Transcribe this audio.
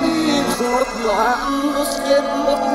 minha sorte lá, no cielo, no